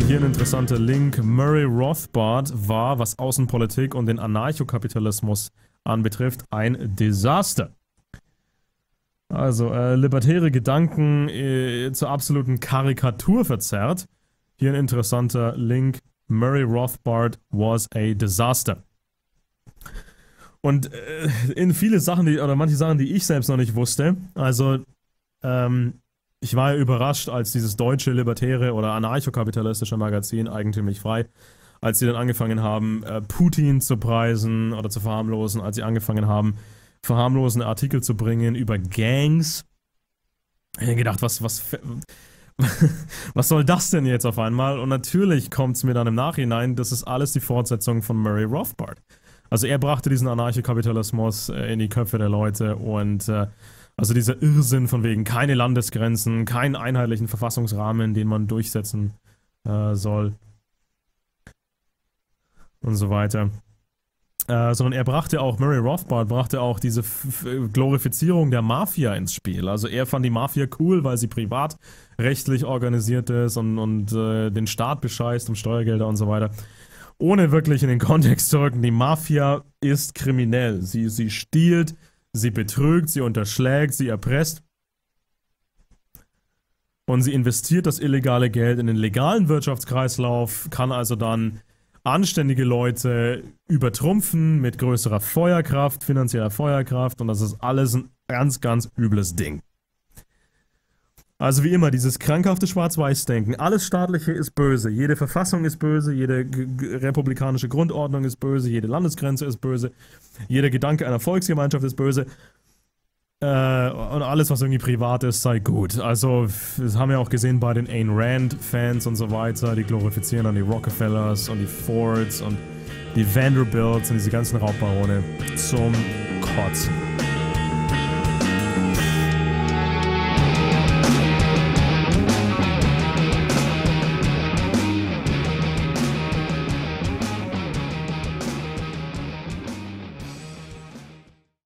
interessanter Link. Murray Rothbard war, was Außenpolitik und den Anarchokapitalismus anbetrifft, ein Desaster. Also, äh, libertäre Gedanken äh, zur absoluten Karikatur verzerrt. Hier ein interessanter Link. Murray Rothbard was a disaster. Und äh, in viele Sachen, die, oder manche Sachen, die ich selbst noch nicht wusste. Also, ähm, ich war ja überrascht, als dieses deutsche libertäre oder anarchokapitalistische Magazin Eigentümlich Frei, als sie dann angefangen haben, äh, Putin zu preisen oder zu verharmlosen, als sie angefangen haben, verharmlosende Artikel zu bringen über Gangs. Ich habe gedacht, was, was, was soll das denn jetzt auf einmal? Und natürlich kommt es mir dann im Nachhinein, das ist alles die Fortsetzung von Murray Rothbard. Also er brachte diesen Anarchokapitalismus äh, in die Köpfe der Leute und äh, also dieser Irrsinn von wegen keine Landesgrenzen, keinen einheitlichen Verfassungsrahmen, den man durchsetzen äh, soll und so weiter. Äh, sondern er brachte auch, Murray Rothbard brachte auch diese F Glorifizierung der Mafia ins Spiel. Also er fand die Mafia cool, weil sie privatrechtlich organisiert ist und, und äh, den Staat bescheißt um Steuergelder und so weiter. Ohne wirklich in den Kontext zu rücken, die Mafia ist kriminell. Sie, sie stiehlt, sie betrügt, sie unterschlägt, sie erpresst. Und sie investiert das illegale Geld in den legalen Wirtschaftskreislauf, kann also dann anständige Leute übertrumpfen mit größerer Feuerkraft, finanzieller Feuerkraft und das ist alles ein ganz, ganz übles Ding. Also wie immer, dieses krankhafte Schwarz-Weiß-Denken. Alles Staatliche ist böse. Jede Verfassung ist böse, jede republikanische Grundordnung ist böse, jede Landesgrenze ist böse, jeder Gedanke einer Volksgemeinschaft ist böse. Äh, und alles, was irgendwie privat ist, sei gut. Also, das haben wir auch gesehen bei den Ayn Rand-Fans und so weiter. Die glorifizieren dann die Rockefellers und die Fords und die Vanderbilts und diese ganzen Raubbarone zum Kotzen.